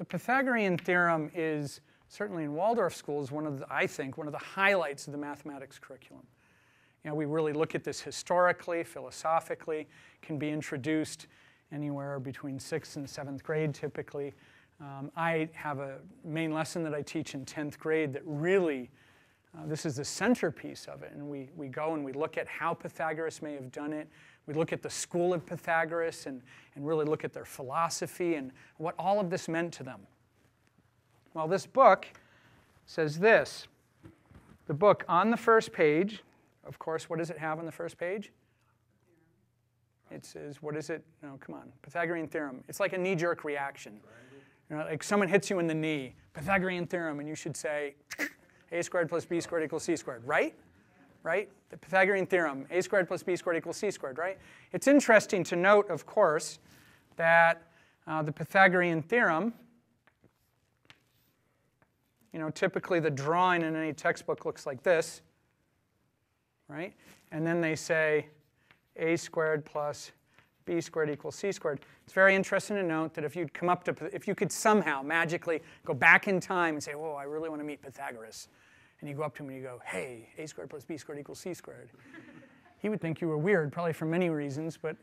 The Pythagorean theorem is certainly in Waldorf schools one of the, I think, one of the highlights of the mathematics curriculum. You know, we really look at this historically, philosophically, can be introduced anywhere between sixth and seventh grade typically. Um, I have a main lesson that I teach in 10th grade that really, uh, this is the centerpiece of it. And we, we go and we look at how Pythagoras may have done it. We look at the school of Pythagoras and, and really look at their philosophy and what all of this meant to them. Well, this book says this. The book on the first page, of course, what does it have on the first page? It says, what is it? No, come on. Pythagorean theorem. It's like a knee jerk reaction. You know, like someone hits you in the knee, Pythagorean theorem, and you should say, a squared plus b squared equals c squared, right? Right? The Pythagorean theorem, a squared plus b squared equals c squared, right? It's interesting to note, of course, that uh, the Pythagorean theorem, you know, typically the drawing in any textbook looks like this, right? And then they say a squared plus b squared equals c squared. It's very interesting to note that if you'd come up to, if you could somehow magically go back in time and say, whoa, I really want to meet Pythagoras, and you go up to him and you go, hey, a squared plus b squared equals c squared, he would think you were weird, probably for many reasons, but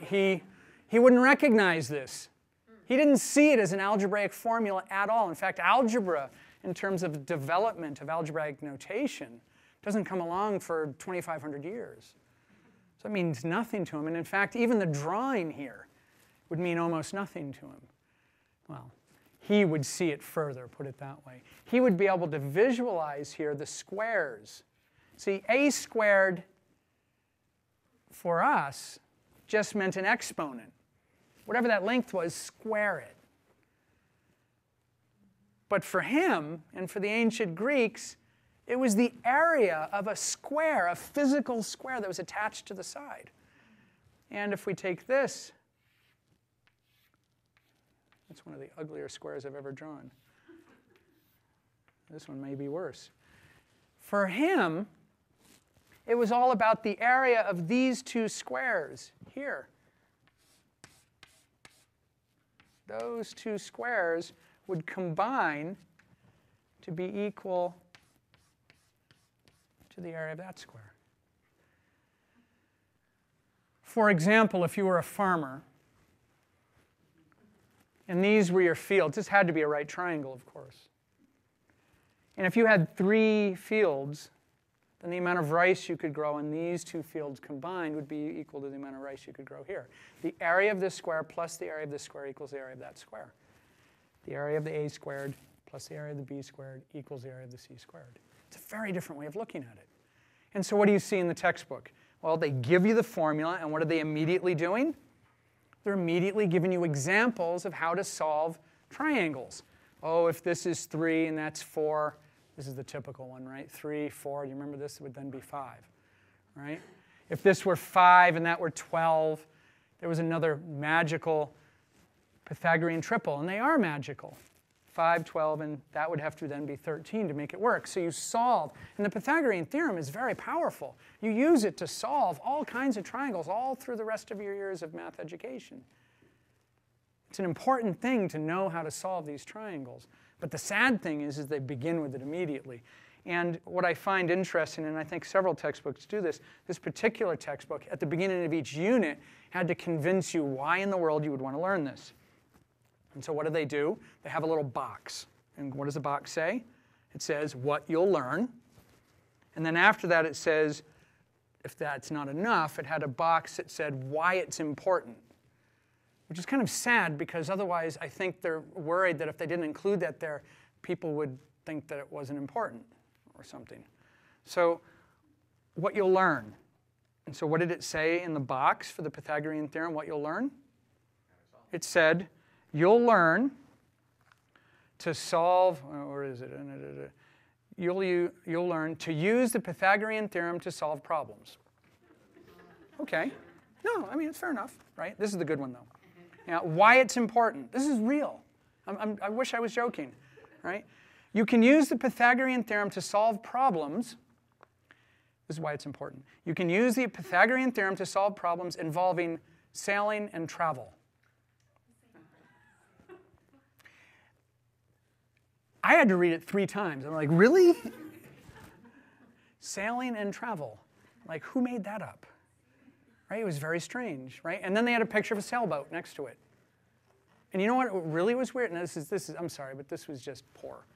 he, he wouldn't recognize this. He didn't see it as an algebraic formula at all. In fact, algebra, in terms of development of algebraic notation, doesn't come along for 2,500 years. So it means nothing to him. And in fact, even the drawing here would mean almost nothing to him. Well, he would see it further, put it that way. He would be able to visualize here the squares. See, a squared for us just meant an exponent. Whatever that length was, square it. But for him and for the ancient Greeks, it was the area of a square, a physical square that was attached to the side. And if we take this, that's one of the uglier squares I've ever drawn. This one may be worse. For him, it was all about the area of these two squares here. Those two squares would combine to be equal to the area of that square. For example, if you were a farmer, and these were your fields, this had to be a right triangle, of course. And if you had three fields, then the amount of rice you could grow in these two fields combined would be equal to the amount of rice you could grow here. The area of this square plus the area of this square equals the area of that square. The area of the a squared plus the area of the b squared equals the area of the c squared. It's a very different way of looking at it. And so what do you see in the textbook? Well, they give you the formula, and what are they immediately doing? They're immediately giving you examples of how to solve triangles. Oh, if this is 3 and that's 4, this is the typical one, right? 3, 4, do you remember this? Would then be 5, right? If this were 5 and that were 12, there was another magical Pythagorean triple, and they are magical. 5, 12, and that would have to then be 13 to make it work. So you solve. And the Pythagorean theorem is very powerful. You use it to solve all kinds of triangles all through the rest of your years of math education. It's an important thing to know how to solve these triangles. But the sad thing is, is they begin with it immediately. And what I find interesting, and I think several textbooks do this, this particular textbook at the beginning of each unit had to convince you why in the world you would want to learn this. And so what do they do? They have a little box. And what does the box say? It says what you'll learn. And then after that it says, if that's not enough, it had a box that said why it's important. Which is kind of sad because otherwise I think they're worried that if they didn't include that there, people would think that it wasn't important or something. So what you'll learn. And so what did it say in the box for the Pythagorean theorem, what you'll learn? It said, you'll learn to solve, uh, or is it? Uh, you'll, you, you'll learn to use the Pythagorean theorem to solve problems. Okay. No, I mean, it's fair enough, right? This is the good one, though. Now, why it's important. This is real. I'm, I'm, I wish I was joking, right? You can use the Pythagorean theorem to solve problems. This is why it's important. You can use the Pythagorean theorem to solve problems involving sailing and travel. I had to read it three times. I'm like, really? Sailing and travel. Like, who made that up? Right? It was very strange, right? And then they had a picture of a sailboat next to it. And you know what really was weird? And this is, this is, I'm sorry, but this was just poor.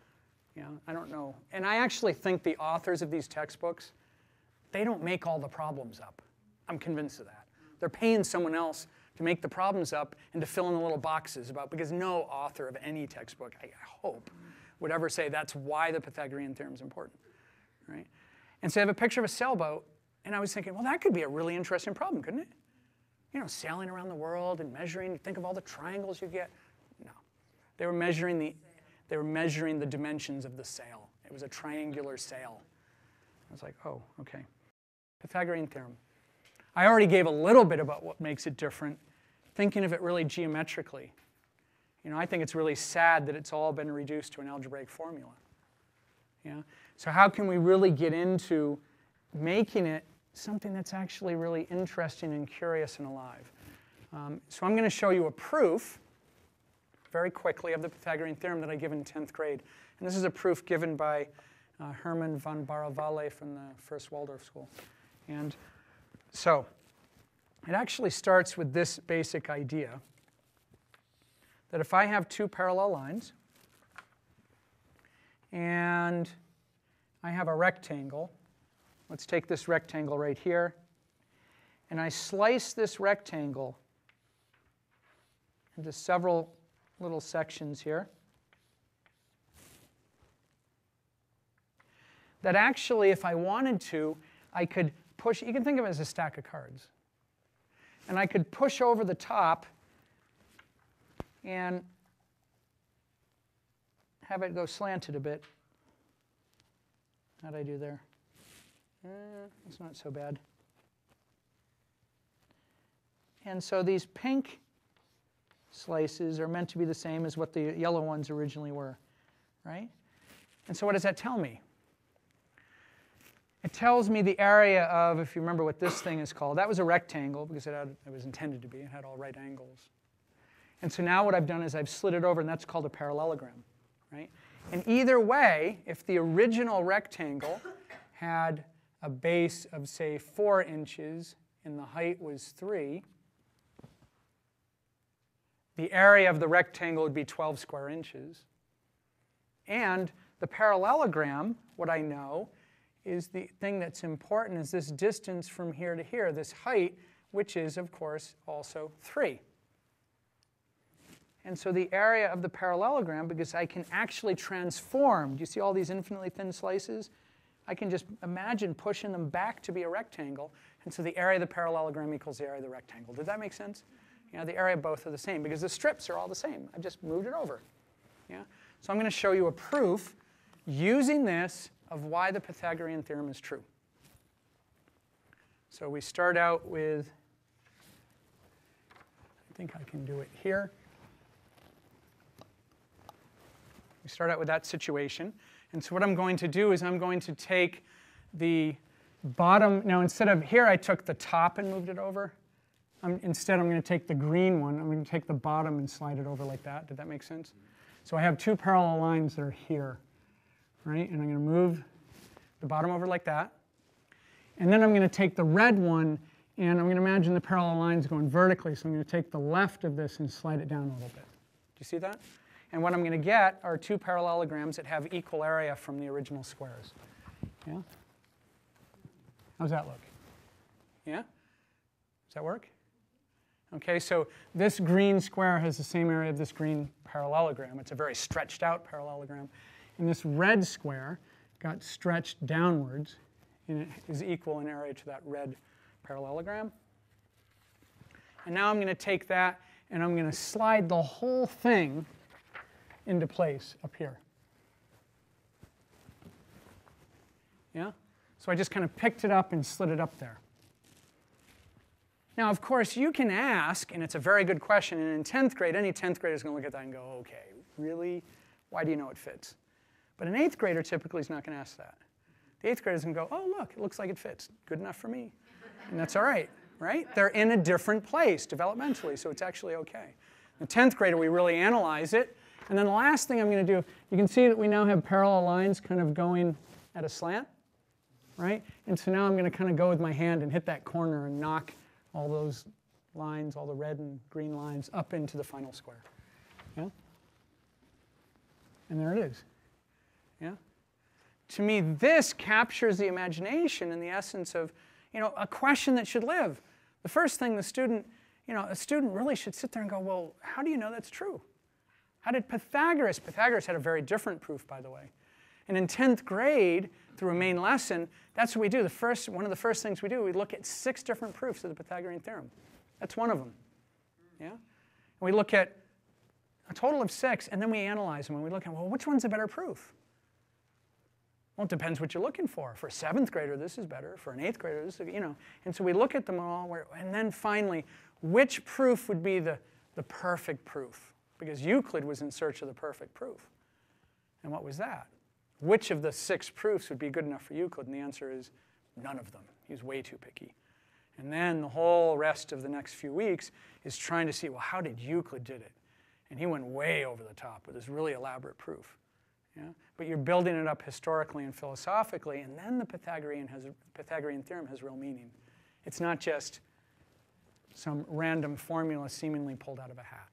You know, I don't know. And I actually think the authors of these textbooks, they don't make all the problems up. I'm convinced of that. They're paying someone else to make the problems up and to fill in the little boxes about, because no author of any textbook, I hope, would ever say that's why the Pythagorean theorem is important, right? And so I have a picture of a sailboat, and I was thinking, well, that could be a really interesting problem, couldn't it? You know, sailing around the world and measuring, think of all the triangles you get. No. They were measuring the, they were measuring the dimensions of the sail. It was a triangular sail. I was like, oh, okay. Pythagorean theorem. I already gave a little bit about what makes it different, thinking of it really geometrically. You know, I think it's really sad that it's all been reduced to an algebraic formula. Yeah? So how can we really get into making it something that's actually really interesting and curious and alive? Um, so I'm going to show you a proof very quickly of the Pythagorean theorem that I give in 10th grade. And this is a proof given by uh, Hermann von Baravalle from the First Waldorf School. And so it actually starts with this basic idea that if I have two parallel lines and I have a rectangle, let's take this rectangle right here, and I slice this rectangle into several little sections here. That actually, if I wanted to, I could push, you can think of it as a stack of cards. And I could push over the top and have it go slanted a bit. How'd I do there? Mm. It's not so bad. And so these pink slices are meant to be the same as what the yellow ones originally were, right? And so what does that tell me? It tells me the area of, if you remember what this thing is called, that was a rectangle because it, had, it was intended to be. It had all right angles. And so now what I've done is I've slid it over, and that's called a parallelogram, right? And either way, if the original rectangle had a base of, say, 4 inches and the height was 3, the area of the rectangle would be 12 square inches. And the parallelogram, what I know, is the thing that's important is this distance from here to here, this height, which is, of course, also 3. And so the area of the parallelogram, because I can actually transform, do you see all these infinitely thin slices? I can just imagine pushing them back to be a rectangle. And so the area of the parallelogram equals the area of the rectangle. Did that make sense? You know, the area both are the same because the strips are all the same. I've just moved it over. Yeah? So I'm going to show you a proof using this of why the Pythagorean theorem is true. So we start out with, I think I can do it here. We start out with that situation. And so what I'm going to do is I'm going to take the bottom, now instead of here I took the top and moved it over. I'm, instead I'm going to take the green one, I'm going to take the bottom and slide it over like that. Did that make sense? So I have two parallel lines that are here right? And I'm going to move the bottom over like that. And then I'm going to take the red one, and I'm going to imagine the parallel lines going vertically. So I'm going to take the left of this and slide it down a little bit. Do you see that? And what I'm going to get are two parallelograms that have equal area from the original squares. Yeah? How's that look? Yeah? Does that work? Okay, so this green square has the same area of this green parallelogram. It's a very stretched out parallelogram. And this red square got stretched downwards and it is equal in area to that red parallelogram. And now I'm going to take that and I'm going to slide the whole thing into place up here. Yeah? So I just kind of picked it up and slid it up there. Now, of course, you can ask, and it's a very good question, and in 10th grade, any 10th grader is going to look at that and go, okay, really? Why do you know it fits? But an eighth grader typically is not going to ask that. The eighth grader is going to go, oh, look, it looks like it fits. Good enough for me. And that's all right, right? They're in a different place developmentally, so it's actually okay. The 10th grader, we really analyze it, And then the last thing I'm going to do, you can see that we now have parallel lines kind of going at a slant, right? And so now I'm going to kind of go with my hand and hit that corner and knock all those lines, all the red and green lines, up into the final square. Yeah? And there it is. Yeah? To me, this captures the imagination and the essence of, you know, a question that should live. The first thing the student, you know, a student really should sit there and go, well, how do you know that's true? How did Pythagoras? Pythagoras had a very different proof, by the way. And in 10th grade, through a main lesson, that's what we do. The first, one of the first things we do, we look at six different proofs of the Pythagorean theorem. That's one of them. Yeah? And we look at a total of six, and then we analyze them and we look at, well, which one's a better proof? Well, it depends what you're looking for. For a seventh grader, this is better. For an eighth grader, this is, you know. And so we look at them all, and then finally, which proof would be the, the perfect proof? Because Euclid was in search of the perfect proof. And what was that? Which of the six proofs would be good enough for Euclid? And the answer is none of them. He was way too picky. And then the whole rest of the next few weeks is trying to see, well, how did Euclid did it? And he went way over the top with this really elaborate proof. Yeah? But you're building it up historically and philosophically, and then the Pythagorean, has, Pythagorean theorem has real meaning. It's not just some random formula seemingly pulled out of a hat.